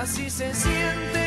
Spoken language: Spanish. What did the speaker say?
Así se siente